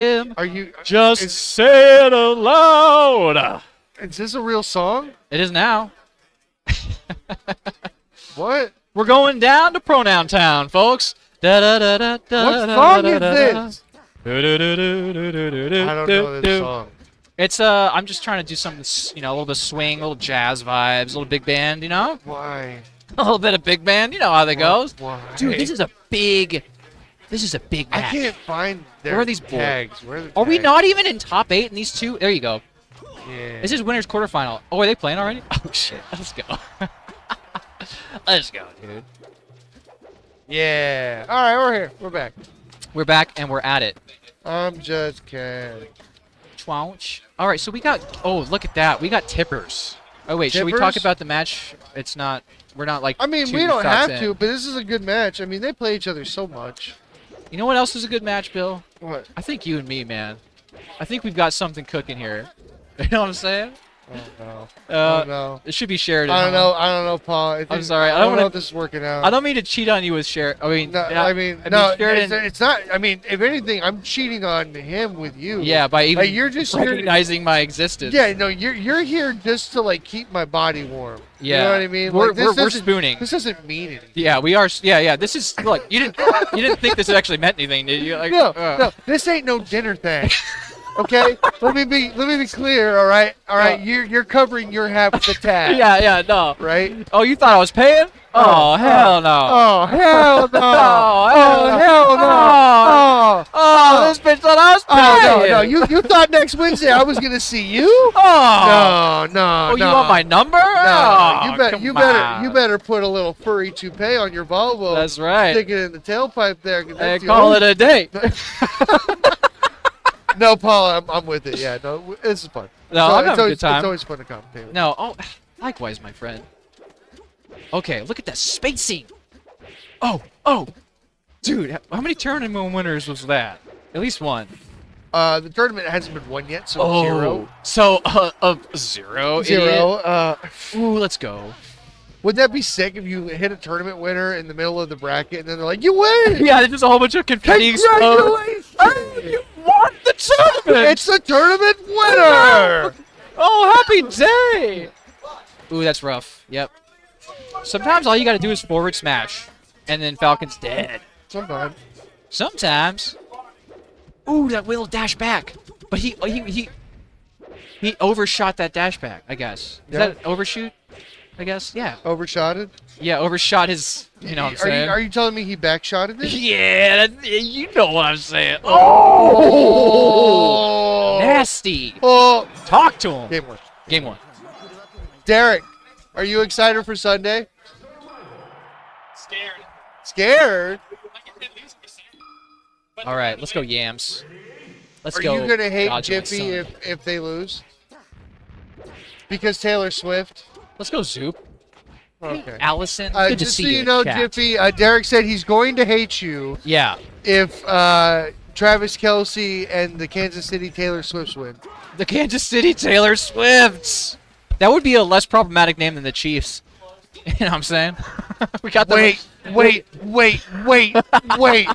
him. Are you? Just Is, say it aloud. is this a real song? It is now. What? We're going down to Pronoun Town, folks. Da, da, da, da, da, What song da, is da, this? Do, do, do, do, do, do, do, I don't do, know this song. It's uh, I'm just trying to do something, you know, a little bit of swing, a little jazz vibes, a little big band, you know, Why? a little bit of big band, you know how that goes. Why? Dude, this is a big, this is a big match. I can't find their Where are these tags. Where are, the Are we not even in top eight in these two? There you go. Yeah. This is winners quarterfinal. Oh, are they playing already? Oh shit, let's go. let's go, dude. Yeah. All right, we're here. We're back. We're back and we're at it. I'm just kidding. Twouch. All right, so we got. Oh, look at that. We got tippers. Oh wait, should we talk about the match? It's not. We're not like. I mean, we don't have in. to, but this is a good match. I mean, they play each other so much. You know what else is a good match, Bill? What? I think you and me, man. I think we've got something cooking here. You know what I'm saying? Oh no. Uh, oh no. It should be shared. I don't know. I don't know, Paul. I think, sorry, I I don't don't know wanna- if this is working out. I don't mean to cheat on you with share. I mean, No, I mean, I no, Sheridan- it's, it's not. I mean, if anything, I'm cheating on him with you. yeah, by even Like, you're just you're- recognizing my existence. Yeah, no, you're you're here just to like keep my body warm. You Yeah. know what I mean? We're- like, this we're- we're spooning. This doesn't mean anything. Yeah, we are. Yeah, yeah. This is look. You didn't. you didn't think this actually meant anything, did you? Like, No, uh, no, this ain't no dinner thing. Okay, let me be let me be clear. All right, all right. No. You're you're covering your half of the tab. Yeah, yeah. No. Right. Oh, you thought I was paying? Oh, Oh, oh. hell no. Oh hell no! Oh, Oh hell no! Oh. oh. Oh. Oh, this bitch thought I was Oh paying. no, no! You you thought next Wednesday I was gonna see you? Oh. No, no, Oh, no. you want my number? No, Oh, you better come you better on. you better put a little furry toupee on your Volvo. That's right. Stick it in the tailpipe there. 'cause Hey, that's the call it a day. No, Paul, I'm, I'm with it. Yeah, no, this is fun. No, So I'm it's having a always, good time. It's always fun to commentate. No. Oh, likewise, my friend. Okay, look at that spacing. Oh, oh, dude, how many tournament winners was that? At least one. Uh, the tournament hasn't been won yet, so Oh, zero. So uh, of zero. Zero. Uh, Ooh, let's go. would that be sick if you hit a tournament winner in the middle of the bracket and then they're like, "You win! Yeah, there's just a whole bunch of confetti explode. Congratulations! You won the tournament. It's the tournament winner!" Oh, happy day! Ooh, that's rough. Yep. Sometimes all you gotta do is forward smash, and then Falcon's dead. Sometimes. Sometimes. Ooh, that will dash back. But he he he he overshot that dash back. I guess. Is Yeah. that an overshoot? I guess. Yeah. Overshotted. Yeah, overshot his. You know what I'm are saying? you are you telling me he backshotted it? yeah, that, you know what I'm saying. Oh! oh! Nasty. Oh! Talk to him. Game one. Game one. Derek, are you excited for Sunday? Scared. Scared? All right, let's go Yams. Let's Are go. you gonna hate Dodge Jiffy if, if they lose? Because Taylor Swift. Let's go Zoop. Okay. Allison. Uh, good to just see so you. you know, chat. Jiffy, uh, Derek said he's going to hate you Yeah. if uh, Travis Kelce and the Kansas City Taylor Swifts win. The Kansas City Taylor Swifts. That would be a less problematic name than the Chiefs. You know what I'm saying? we got the Wait, wait, wait, wait, wait,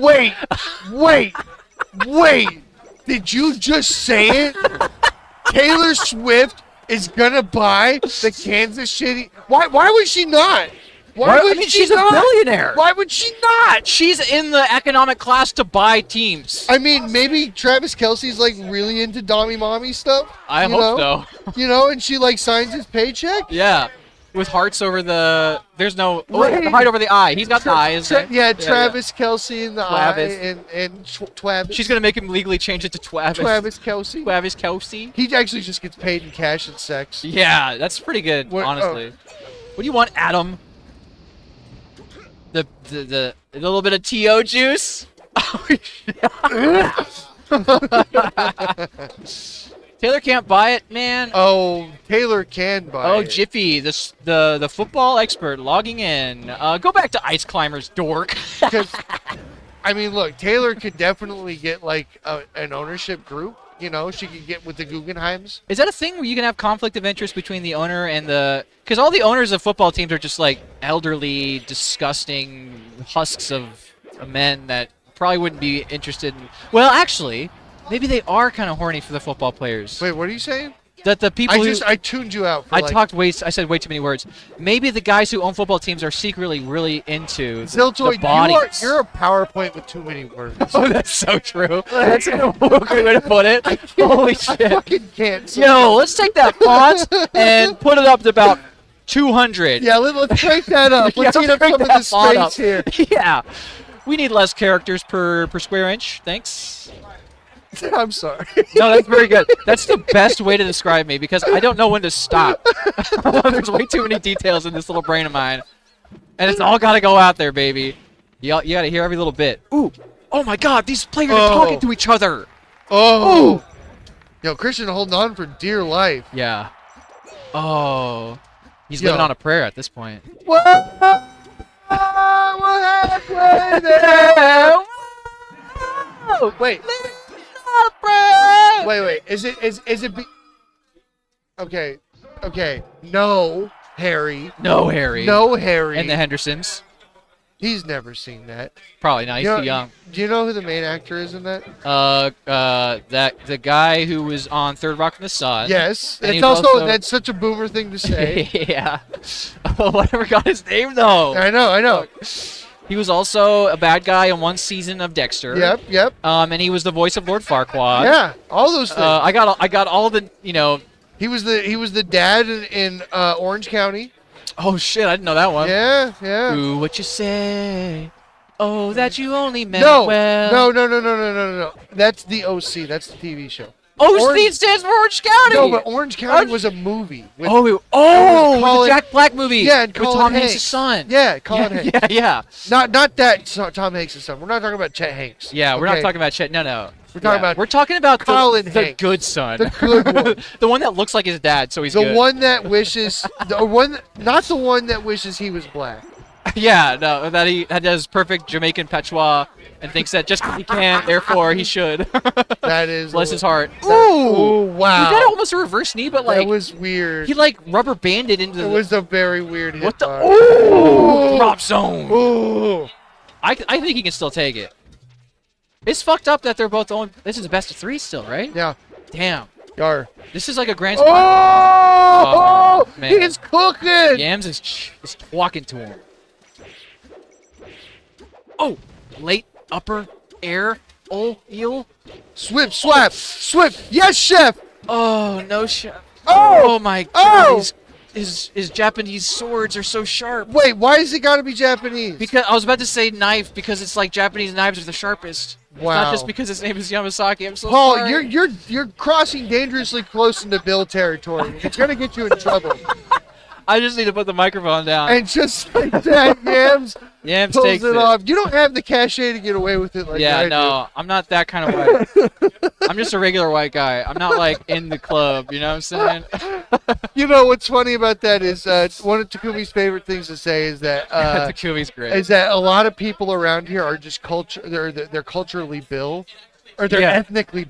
wait, wait, wait. Did you just say it? Taylor Swift is gonna buy the Kansas City. Why? Why would she not? Why Why- I mean, she she's a not? billionaire. Why would she not? She's in the economic class to buy teams. I mean, maybe Travis Kelce's like really into Dommy Mommy stuff. I hope know? so. You know, and she like signs his paycheck. yeah. With hearts over the. There's no. Oh, Right. heart over the eye. He's got the eyes. Tra- yeah, Travis Kelce in the Travis. eye and and Twavis. She's gonna make him legally change it to Twavis. Travis Kelce. Travis Kelce. He actually just gets paid in cash and sex. Yeah, that's pretty good, What- oh. honestly. What do you want, Adam? The the the, the little bit of to juice. Oh, Taylor can't buy it, man. Oh, Taylor can buy Oh, it. Jiffy, the the the football expert logging in. Uh, go back to Ice Climbers, dork. 'Cause, I mean, look, Taylor could definitely get like a, an ownership group. You know, she could get with the Guggenheims. Is that a thing where you can have conflict of interest between the owner and the? Because all the owners of football teams are just like elderly, disgusting husks of men that probably wouldn't be interested in. Well, actually, maybe they are kind of horny for the football players. Wait, what are you saying? That the people I who just I tuned you out. For I like, talked way. I said way too many words. Maybe the guys who own football teams are secretly really into the, Ziltoid, the bodies. you are, you're a PowerPoint with too many words. oh, that's so true. That's a great way to put it. Holy shit! I shit! fucking can't. so- Yo, let's take that font and put it up to about 200. Yeah, let, let's crank that up. Yeah, Let's eat up crank some of the font space up. here. yeah. We need less characters per per square inch. Thanks. I'm sorry. No, that's very good. That's the best way to describe me because I don't know when to stop. There's way too many details in this little brain of mine, and it's all got to go out there, baby. You you got to hear every little bit. Ooh, oh my God, these players are Oh. talking to each other. Oh. Yo, Christian holding on for dear life. Yeah. Oh, he's Yo. living on a prayer at this point. What? We're halfway there. Wait, wait, wait. Is it is is it? Be- okay, okay. No, Harry. No, Harry. No, Harry. And the Hendersons. He's never seen that. Probably not. He's You know- too young. Do you know who the main actor is in that? Uh, uh, that the guy who was on Third Rock from the Sun. Yes. and It's also, also- that's such a boomer thing to say. yeah. Oh, whatever got his name though. I know, I know. He was also a bad guy in one season of Dexter. Yep, yep. Um, and he was the voice of Lord Farquaad. Yeah, all those things. Uh, I got I got all the you know. he was the he was the dad in, in uh, Orange County. Oh shit! I didn't know that one. Yeah, yeah. Ooh, what you say? Oh, that you only meant No, well. no, no, no, no, no, no, no, no. That's the OC. That's the TV show. Oh, Orange- Steve stands for Orange County. No, but Orange County Orange- was a movie. With, oh, it- oh, It Colin- the Jack Black movie. yeah, and with Tom Hanks. Son. Yeah, Colin yeah, Hanks. Yeah, yeah, Not not that Tom Hanks' son. We're not talking about Chet Hanks. yeah. We're not talking about Chet. No, no. We're talking Yeah, about We're talking about the, Colin the Hanks. good son. The good one. the one that looks like his dad, so he's the good. one that wishes the one not the one that wishes he was black. yeah, no, that he that does perfect Jamaican patois and thinks that just 'cause he can, therefore he should. That is Bless his heart. Ooh, Ooh wow. He did almost a reverse knee, but like that was weird. he like rubber banded into the it the was a very weird hit. what the bar. Ooh, drop zone. Ooh. I, I think he can still take it. It's fucked up that they're both on. This is a best of three still, right? Yeah. Damn. Yar. This is like a grand. Oh, oh, oh, man. he's cooking. Yams is is walking to him. Oh, late upper air. Oh, eel. Swift, swap, swift. Yes, chef. Oh no chef. Oh. Oh my god. Oh. His, his his Japanese swords are so sharp. Wait, why has it got to be Japanese? Because I was about to say knife because it's like Japanese knives are the sharpest. It's Wow. Not just because his name is Yamasaki. I'm so Paul, sorry. you're you're you're crossing dangerously close into Bill territory. It's gonna get you in trouble. I just need to put the microphone down. And just like that, Yams Yams pulls takes it, off. You don't have the cachet to get away with it like yeah, I no, I'm not that kind of white. I'm just a regular white guy. I'm not like in the club. You know what I'm saying? You know what's funny about that is uh, one of Takumi's favorite things to say is that uh, Takumi's great. is that a lot of people around here are just culture. They're they're, they're culturally Bill, or they're Yeah. ethnically